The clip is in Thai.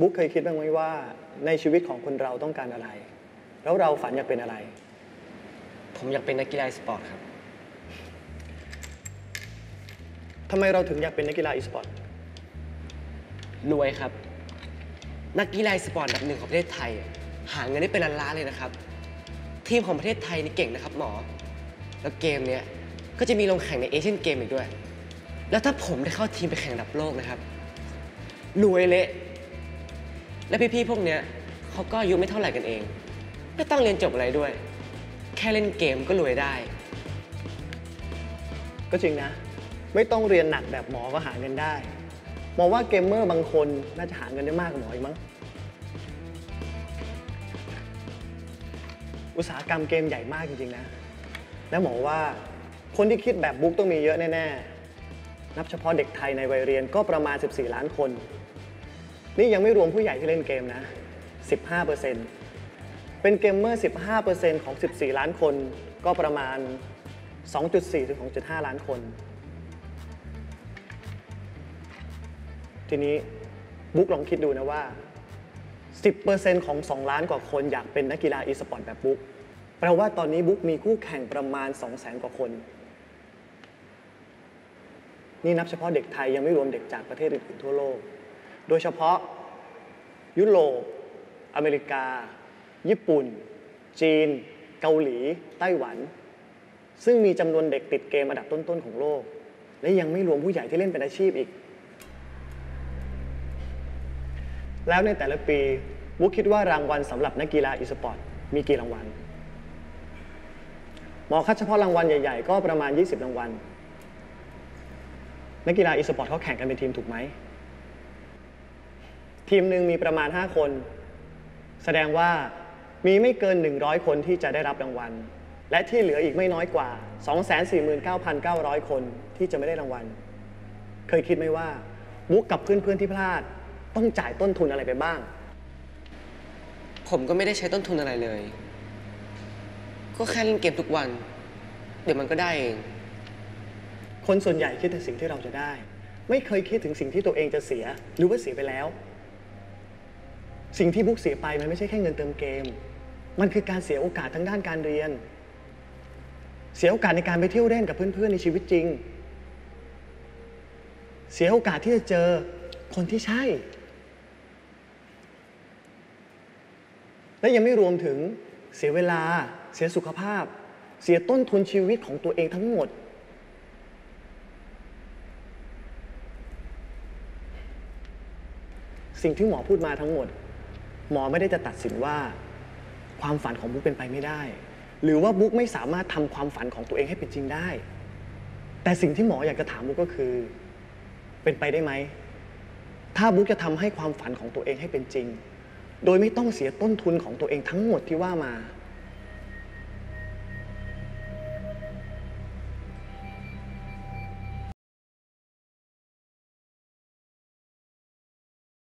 บุ๊กเคยคิดบ้างไหมว่า ในชีวิตของคนเราต้องการอะไร แล้วเราฝันอยากเป็นอะไร ผมอยากเป็นนักกีฬาอีสปอร์ตครับทำไมเราถึงอยากเป็นนักกีฬาอีสปอร์ตรวยครับ นักกีฬาอีสปอร์ตอันดับหนึ่งของประเทศไทยอะหาเงินได้เป็นล้านๆเลยนะครับ ทีมของประเทศไทยนี่เก่งนะครับหมอ แล้วเกมเนี้ยก็จะมีลงแข่งในเอเชียนเกมส์อีกด้วย แล้วถ้าผมได้เข้าทีมไปแข่งระดับโลกนะครับรวยเละ และพี่ๆพวกเนี้ยเขาก็อายุไม่เท่าไหร่กันเอง ไม่ต้องเรียนจบอะไรด้วย แค่เล่นเกมก็รวยได้ ก็จริงนะ ไม่ต้องเรียนหนักแบบหมอก็หาเงินได้หมอว่าเกมเมอร์บางคนน่าจะหาเงินได้มากกว่าหมออีกมั้ง อุตสาหกรรมเกมใหญ่มากจริงๆนะ แล้วหมอว่าคนที่คิดแบบบุ๊กต้องมีเยอะแน่ๆ นับเฉพาะเด็กไทยในวัยเรียนก็ประมาณ 14 ล้านคน นี่ยังไม่รวมผู้ใหญ่ที่เล่นเกมนะ 15%เป็นเกมเมอร์ 15%ของ 14 ล้านคน ก็ประมาณ 2.4 ถึง 2.5 ล้านคน ทีนี้บุ๊กลองคิดดูนะว่า 10%ของ 2 ล้านกว่าคนอยากเป็นนักกีฬาอีสปอร์ตแบบบุ๊กแปลว่าตอนนี้บุ๊กมีคู่แข่งประมาณ 200,000 กว่าคน นี่นับเฉพาะเด็กไทยยังไม่รวมเด็กจากประเทศอื่นๆทั่วโลก โดยเฉพาะ ยุโรป อเมริกา ญี่ปุ่น จีน เกาหลี ไต้หวัน ซึ่งมีจำนวนเด็กติดเกมอันดับต้น ๆ ของโลก และยังไม่รวมผู้ใหญ่ที่เล่นเป็นอาชีพอีก แล้วในแต่ละปีบุ๊กคิดว่ารางวัลสำหรับนักกีฬาอีสปอร์ตมีกี่รางวัลหมอคัดเฉพาะรางวัลใหญ่ ๆ ก็ประมาณ 20 รางวัล นักกีฬาอีสปอร์ตเขาแข่งกันเป็นทีมถูกไหม ทีมหนึ่งมีประมาณ 5 คน แสดงว่ามีไม่เกิน 100 คนที่จะได้รับรางวัล และที่เหลืออีกไม่น้อยกว่า 249,900 คนที่จะไม่ได้รางวัล เคยคิดไหมว่าบุ๊กกับเพื่อนๆที่พลาด ต้องจ่ายต้นทุนอะไรไปบ้าง ผมก็ไม่ได้ใช้ต้นทุนอะไรเลย ก็แค่เล่นเกมทุกวัน เดี๋ยวมันก็ได้เอง คนส่วนใหญ่คิดแต่สิ่งที่เราจะได้ ไม่เคยคิดถึงสิ่งที่ตัวเองจะเสีย หรือว่าเสียไปแล้ว สิ่งที่บุ๊กเสียไปมันไม่ใช่แค่เงินเติมเกม มันคือการเสียโอกาสทั้งด้านการเรียน เสียโอกาสในการไปเที่ยวเล่นกับเพื่อนๆในชีวิตจริง เสียโอกาสที่จะเจอคนที่ใช่ และยังไม่รวมถึงเสียเวลา เสียสุขภาพ เสียต้นทุนชีวิตของตัวเองทั้งหมดสิ่งที่หมอพูดมาทั้งหมด หมอไม่ได้จะตัดสินว่า ความฝันของบุ๊กเป็นไปไม่ได้ หรือว่าบุ๊กไม่สามารถทำความฝันของตัวเองให้เป็นจริงได้ แต่สิ่งที่หมออยากจะถามบุ๊กก็คือ เป็นไปได้ไหม ถ้าบุ๊กจะทำให้ความฝันของตัวเองให้เป็นจริง โดยไม่ต้องเสียต้นทุนของตัวเองทั้งหมดที่ว่ามา